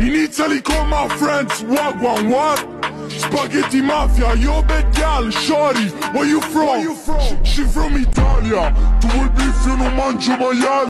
In Italy call my friends what one what? Spaghetti mafia, yo bad gal, shorty, where you from? She, she from Italia, tu vuoi beef io non mangio maiale.